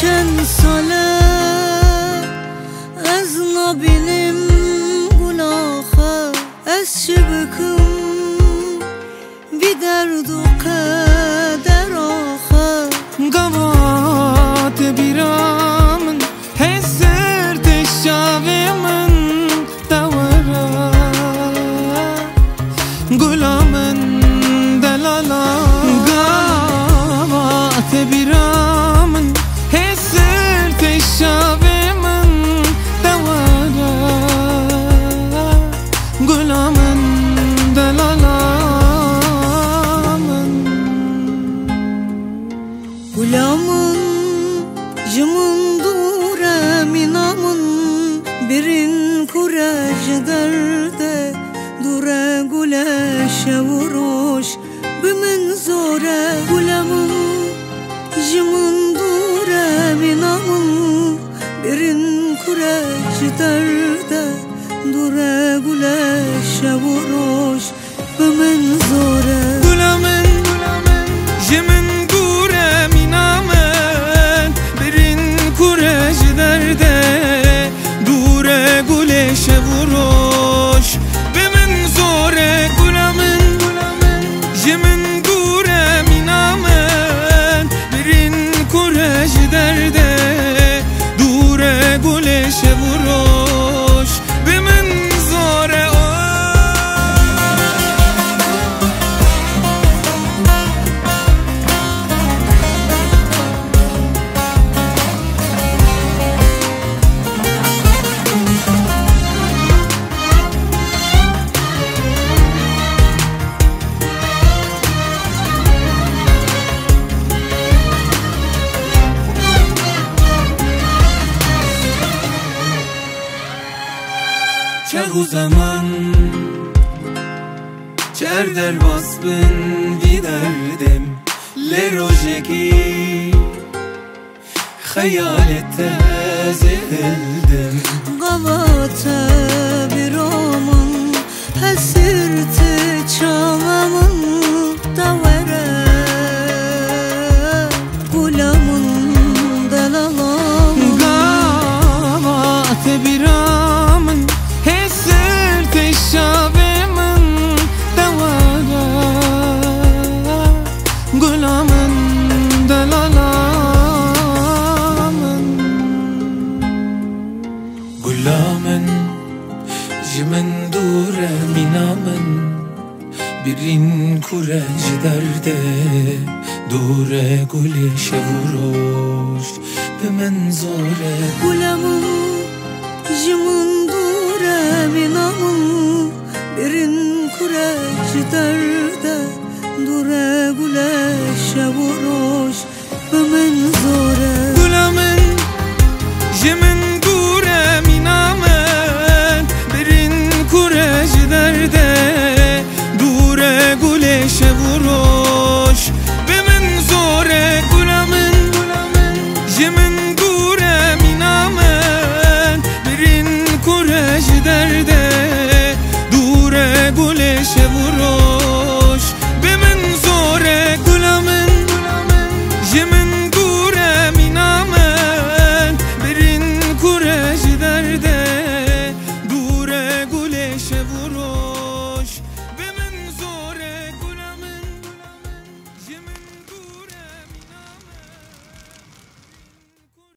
چند ساله از نبینم گناخه از چه بکم بی درد و قدر آخه گواد بیرم Birin kuraj derde Dure güleşe vuruş Bimin zore gulamın Jimin dure minamın Birin kuraj derde Dure güleşe vuruş Bimin zore Gulamın kurej Çahu zaman. Çerder basbın giderdim Lerojeki Hayalette zehildim Galata Birin kurej derde Dure gulişe vuruş. Bimin zore Gulamın jimin dure minamın Birin kureş derde Dure güleşe vuruş. Bimin zore Gulamın Jimin